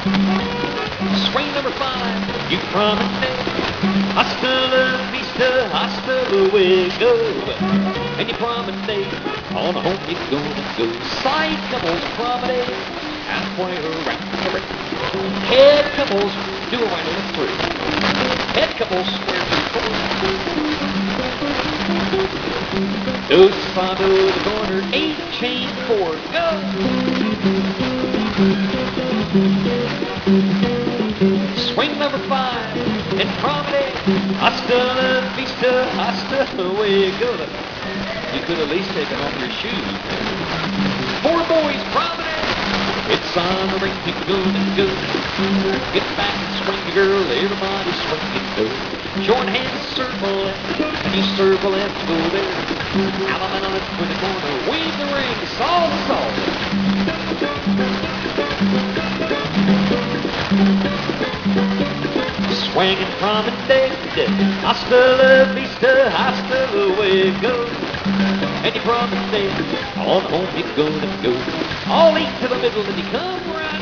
Swing number five, you promenade. Hasta la vista, hasta luego. And you promenade, on home you gonna go. Side couples promenade, halfway around the ring. Head couples, do a right on three. Head couples, square two, four. Dos five to the corner, eight chain four, go! Swing number five in promenade. Hasta la vista, hasta luego. You could at least taken off your shoes. Four boys promenade. It's on the ring, keep going and go. Get back and swing, girl. Everybody swing and go. Join hands, circle left, you circle left, go there. Have a man on the corner, wave the ring, solve the. Swinging promenade, hasta la vista, hasta luego. And you promenade, on home you gonna go. All eight to the middle and you come right.